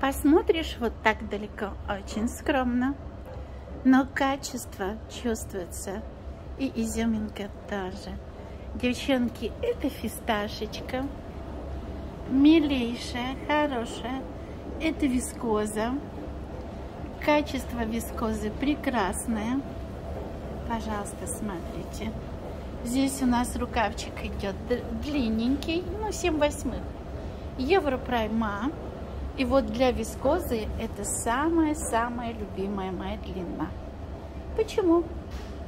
Посмотришь вот так далеко, очень скромно. Но качество чувствуется. И изюминка тоже. Девчонки, это фисташечка. Милейшая, хорошая. Это вискоза. Качество вискозы прекрасное. Пожалуйста, смотрите. Здесь у нас рукавчик идет длинненький, ну 7 восьмых. Европрайма. И вот для вискозы это самая-самая любимая моя длина. Почему?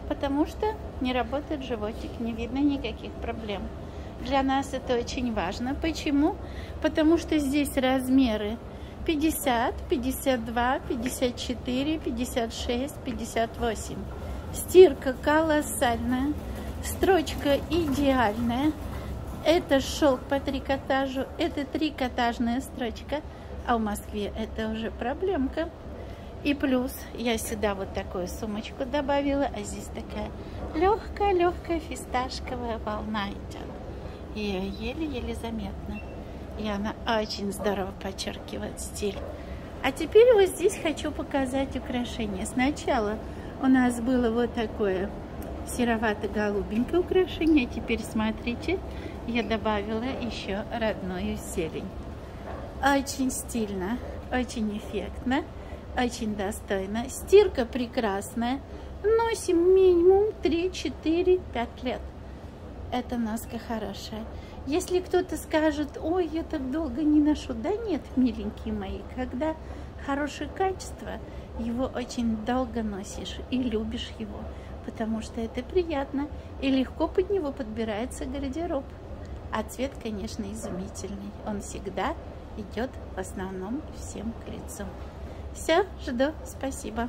Потому что не работает животик, не видно никаких проблем. Для нас это очень важно. Почему? Потому что здесь размеры 50, 52, 54, 56, 58. Стирка колоссальная, строчка идеальная. Это шелк по трикотажу, это трикотажная строчка, а в Москве это уже проблемка. И плюс я сюда вот такую сумочку добавила, а здесь такая легкая-легкая фисташковая волна идет. И еле-еле заметно. И она очень здорово подчеркивает стиль. А теперь вот здесь хочу показать украшение. Сначала у нас было вот такое серовато-голубенькое украшение. Теперь смотрите, я добавила еще родную зелень. Очень стильно, очень эффектно, очень достойно. Стирка прекрасная. Носим минимум 3, 4, 5 лет. Это носка хорошая. Если кто-то скажет, ой, я так долго не ношу, да нет, миленькие мои, когда хорошее качество, его очень долго носишь и любишь его, потому что это приятно и легко под него подбирается гардероб. А цвет, конечно, изумительный. Он всегда идет в основном всем к лицу. Все, жду. Спасибо.